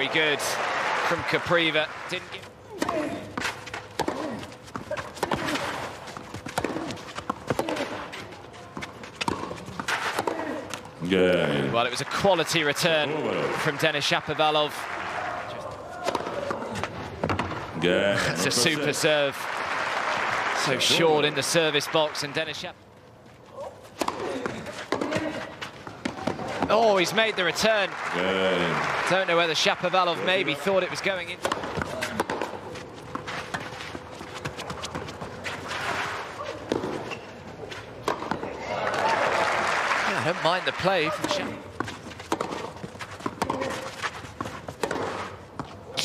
very good from Kopriva. Didn't get... Game. Well, it was a quality return oh, from Denis Shapovalov. Game. It's a super serve. So short in the service box, and Denis Shap. Oh, he's made the return. Don't know whether Shapovalov maybe thought it was going in. I don't mind the play from Shap.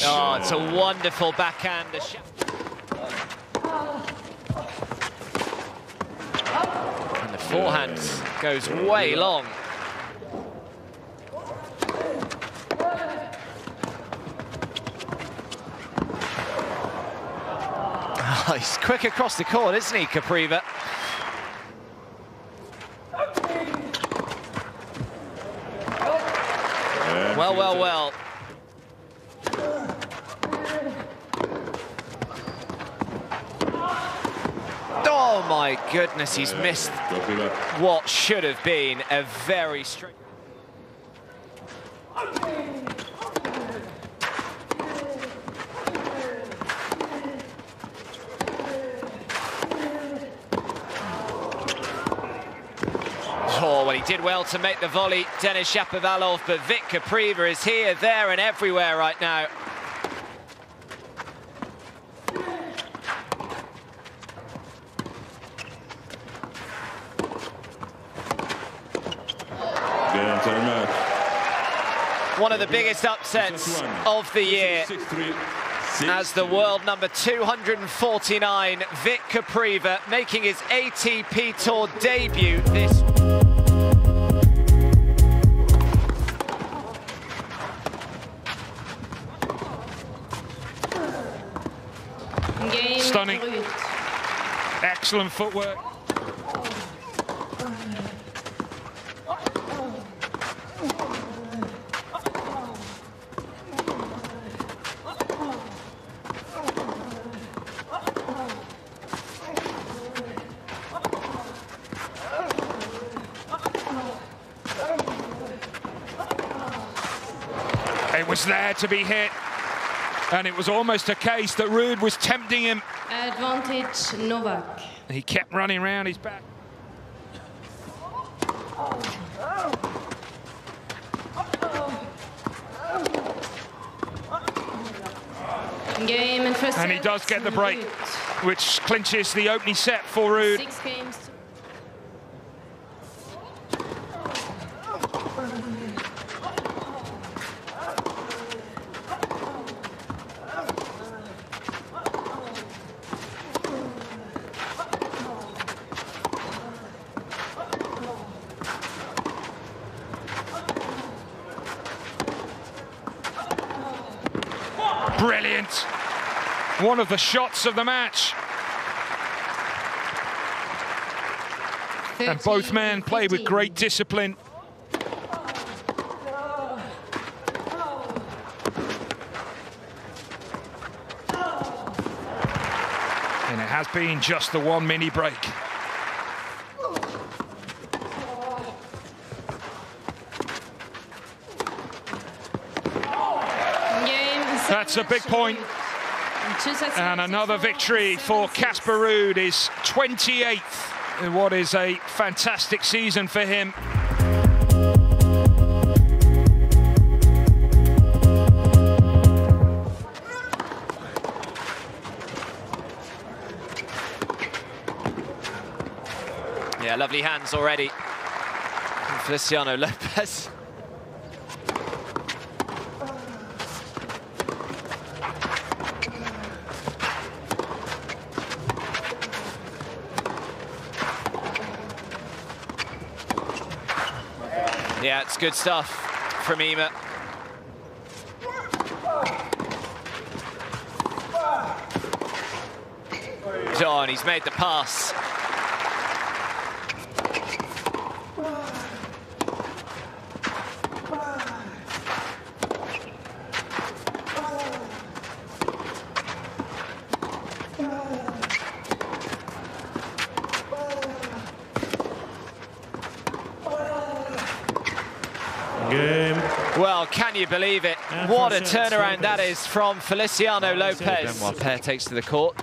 Oh, it's a wonderful backhand. And the forehand goes way long. Oh, he's quick across the court, isn't he, Kopriva? And Well, well, well. Oh my goodness, he's missed what should have been a very straight. Oh, well, he did well to make the volley, Denis Shapovalov, but Vit Kopriva is here, there, and everywhere right now. One of the biggest upsets of the year. Six, three, six, as the world number 249, Vit Kopriva, making his ATP Tour debut this... Stunning. Excellent footwork. It was there to be hit. And it was almost a case that Ruud was tempting him. Advantage Novak. He kept running around his back. Game and first And he does get the break. Which clinches the opening set for Ruud. Brilliant. One of the shots of the match. And both men played with great discipline. And it has been just the one mini break. Game That's a big point. And another victory for Casper Ruud is 28th in what is a fantastic season for him. Yeah, lovely hands already. from Feliciano Lopez. Yeah, it's good stuff from Ymer. Oh, and he's made the pass. Well, can you believe it? And What a turnaround that is from Feliciano Lopez. Lopez. Benoit Paire takes to the court.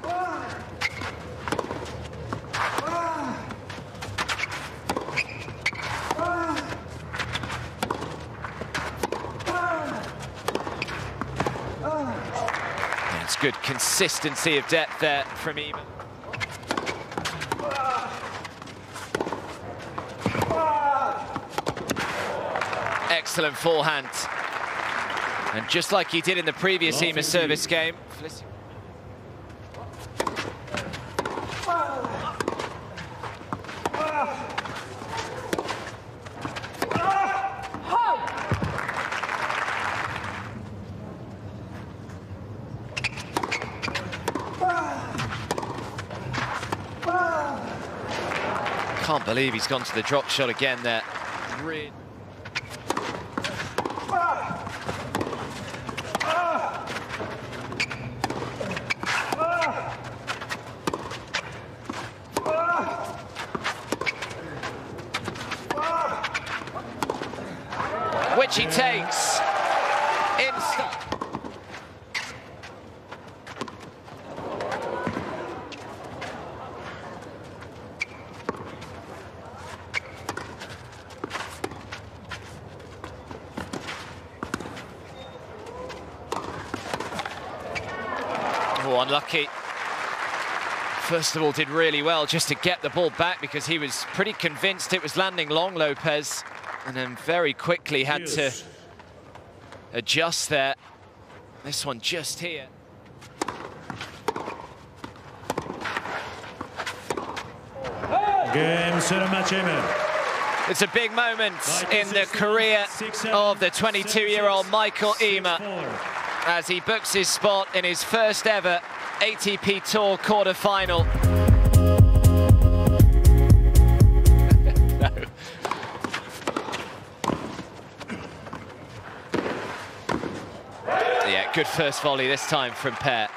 It's good consistency of depth there from Ymer. Excellent forehand. And just like he did in the previous Lovely Ymer service game, Can't believe he's gone to the drop shot again there. Which he takes. Instant. Oh, unlucky. First of all, did really well just to get the ball back because he was pretty convinced it was landing long, Lopez. And then very quickly had to adjust there. This one just here. Game, le match, Ymer. It's a big moment in the career 6-7, of the 22-year-old Mikael 6-4. Ymer as he books his spot in his first ever ATP Tour quarter-final. Good first volley this time from Paire.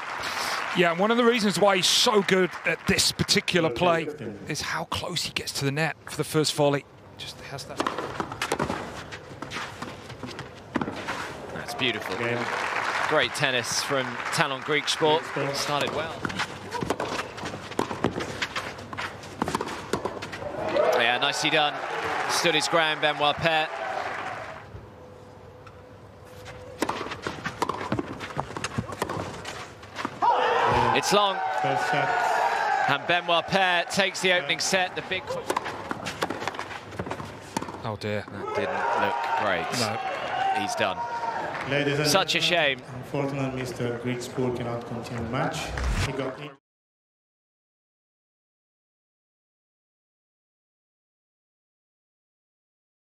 Yeah, and one of the reasons why he's so good at this particular play is how close he gets to the net for the first volley. Just has that. That's beautiful. Game. Great tennis from Tallon Griekspoor. Started well. Yeah, nicely done. Stood his ground, Benoit Paire. It's long, First set. and Benoit Paire takes the opening set. The big Oh dear. that didn't look great. No. He's done. Ladies and Such a shame. Unfortunately, Mr. Spool cannot continue the match. He got in.